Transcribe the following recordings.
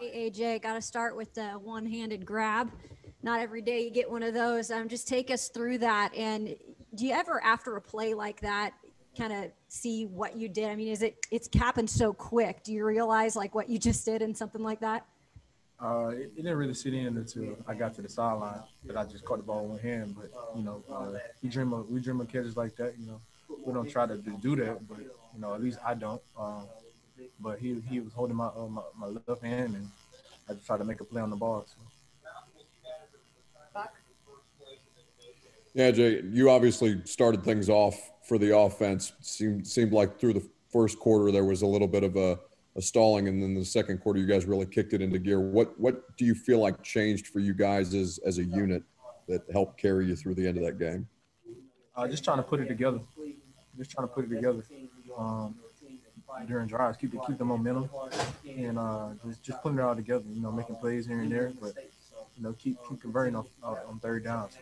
Hey, AJ, got to start with the one handed grab. Not every day you get one of those. Um, just take us through that. And do you ever, after a play like that, kind of see what you did? I mean, is it, it's happened so quick. Do you realize like what you just did and something like that? Uh, it, it, didn't really sit in until I got to the sideline that I just caught the ball one hand. But you know, uh, we dream of we dream of catches like that. You know, we don't try to do that, but you know, at least I don't. Um, but he he was holding my, uh, my, my left hand, and I just tried to make a play on the ball. So. Yeah, Jay, you obviously started things off for the offense. Seemed seemed like through the first quarter there was a little bit of a, a stalling, and then the second quarter you guys really kicked it into gear. What what do you feel like changed for you guys as as a unit that helped carry you through the end of that game? Uh, just trying to put it together. Just trying to put it together. Um, during drives, keep keep the momentum, and uh, just just putting it all together. You know, making plays here and there, but you know, keep keep converting on, on third down. So.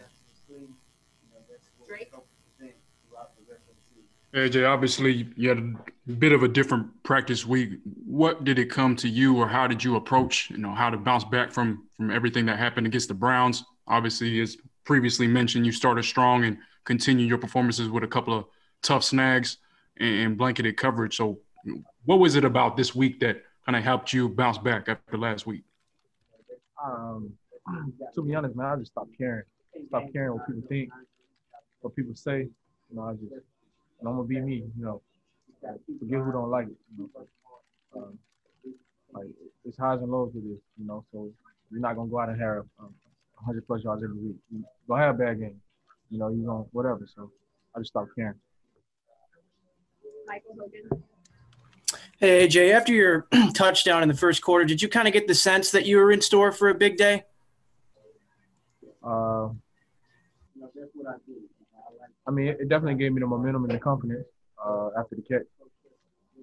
AJ, obviously you had a bit of a different practice week. What did it come to you, or how did you approach, you know, how to bounce back from from everything that happened against the Browns? Obviously, as previously mentioned, you started strong and continued your performances with a couple of tough snags and blanketed coverage. So, what was it about this week that kind of helped you bounce back after last week? Um, to be honest, man, I just stopped caring. Stop caring what people think, what people say. You know, I just, and I'm gonna be me. You know, forget who don't like it. You know? um, like it's highs and lows with this. You know, so you're not gonna go out and have um, 100 plus yards every week. You gonna have a bad game. You know, you gonna whatever. So I just stopped caring. Michael Hogan. Hey, AJ, after your touchdown in the first quarter, did you kind of get the sense that you were in store for a big day? Uh, I mean, it definitely gave me the momentum and the confidence uh, after the catch.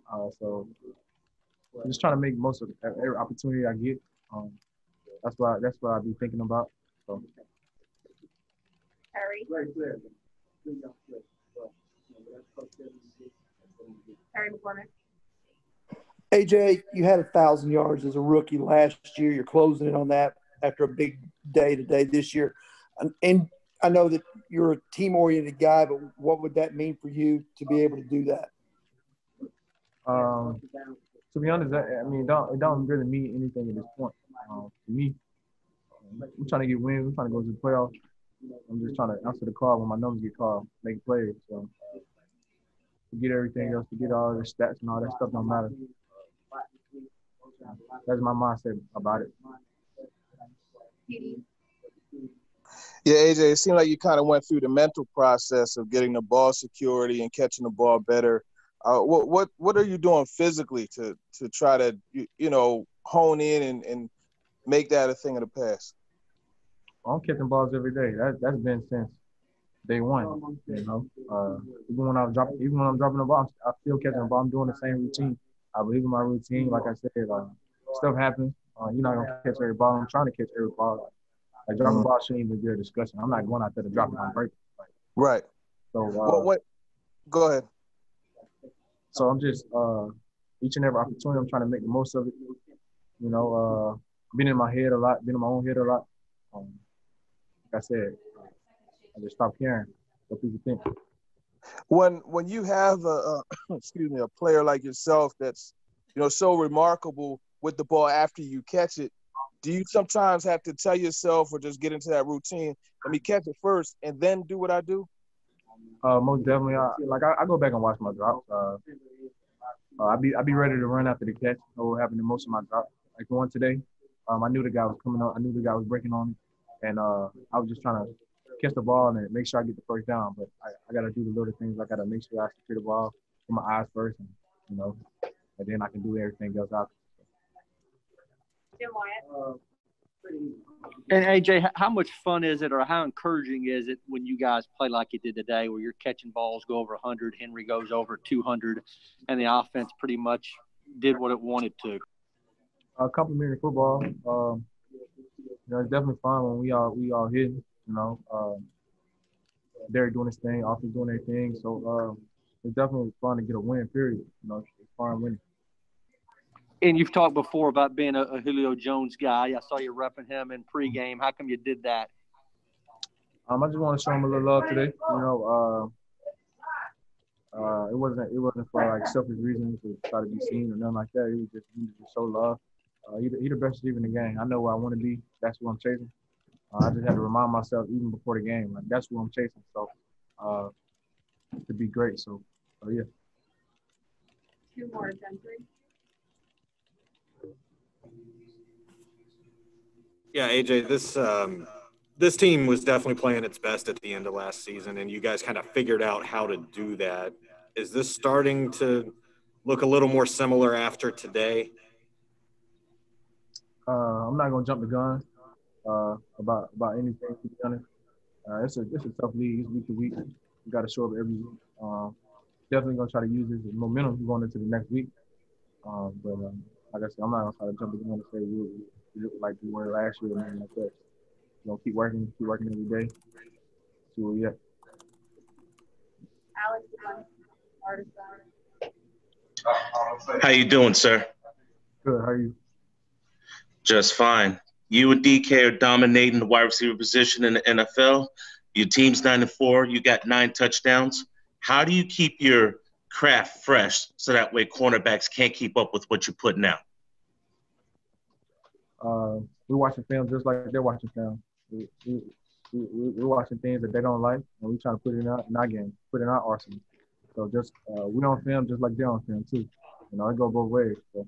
Uh, so I'm just trying to make most of every opportunity I get. Um, that's why that's what I be thinking about. So. Harry. Harry McCormick. AJ, you had a thousand yards as a rookie last year. You're closing in on that after a big day today this year. And, and I know that you're a team oriented guy, but what would that mean for you to be able to do that? Um, to be honest, I, mean, it don't, it don't really mean anything at this point. Um, for me, I'm trying to get wins. I'm trying to go to the playoffs. I'm just trying to answer the call when my numbers get called, make plays. So forget everything else, forget all the stats and all that stuff don't matter. That's my mindset about it. Yeah, AJ, it seemed like you kind of went through the mental process of getting the ball security and catching the ball better. Uh, what what what are you doing physically to to try to you, you know hone in and, and make that a thing of the past? I'm catching balls every day. That that's been since day one. You know, uh, even when I'm dropping, even when I'm dropping the ball, I'm still catching the ball. I'm doing the same routine. I believe in my routine. Like I said, uh, stuff happens. Uh, you're not gonna catch every ball. I'm trying to catch every ball. Like dropping mm-hmm. ball shouldn't even be a discussion. I'm not going out there to drop it on break. Like, right. So uh, well, what? Go ahead. So I'm just uh, each and every opportunity. I'm trying to make the most of it. You know, uh, been in my head a lot, been in my own head a lot. Um, like I said, I just stopped caring what people think. When when you have a, a excuse me a player like yourself that's you know so remarkable with the ball after you catch it, do you sometimes have to tell yourself or just get into that routine? Let me catch it first and then do what I do. Uh, most definitely. I, like I, I, go back and watch my drops. Uh, uh, I be I be ready to run after the catch. What happened to most of my drops. Like one today, um, I knew the guy was coming up. I knew the guy was breaking on me, and uh, I was just trying to catch the ball and make sure I get the first down. But I, I got to do the little things. I got to make sure I secure the ball with my eyes first, and you know, and then I can do everything else out. And AJ, how much fun is it, or how encouraging is it when you guys play like you did today, where you're catching balls go over 100, Henry goes over 200, and the offense pretty much did what it wanted to? Uh, complimentary football. Um, you know, it's definitely fun when we all we all hitting. You know, um, Derrick doing his thing, offense doing their thing. So um, it's definitely fun to get a win. Period. You know, it's fun winning. And you've talked before about being a, a Julio Jones guy. I saw you repping him in pregame. How come you did that? Um, I just want to show him a little love today. You know, uh, uh, it wasn't it wasn't for like selfish reasons to try to be seen or nothing like that. It was just he was just show love. Uh, he, the- he the best receiver in the game. I know where I want to be. That's what I'm chasing. Uh, I just had to remind myself even before the game, like that's what I'm chasing. So, uh, to be great. So, so yeah. Two more, ten Yeah, AJ, this um, this team was definitely playing its best at the end of last season, and you guys kind of figured out how to do that. Is this starting to look a little more similar after today? Uh, I'm not gonna jump the gun uh, about about anything. To be honest, uh, it's a it's a tough league. It's week to week. Got to show up every week. Um, definitely gonna try to use this momentum going into the next week. Um, but um, like I said, I'm not gonna try to jump the gun and say we, we look like we were last year or anything like that. You know, keep working, keep working every day. See where we at. Alex artist How you doing, sir? Good. How are you? Just fine. You and DK are dominating the wide receiver position in the NFL. Your team's nine and four. You got nine touchdowns. How do you keep your craft fresh so that way cornerbacks can't keep up with what you're putting out? Uh, we're watching film just like they're watching film. We, we, we, we're watching things that they don't like, and we trying to put it in our, in our game, put it in our arsenal. So just uh, we on film just like they're on film too. You know, it go both ways. So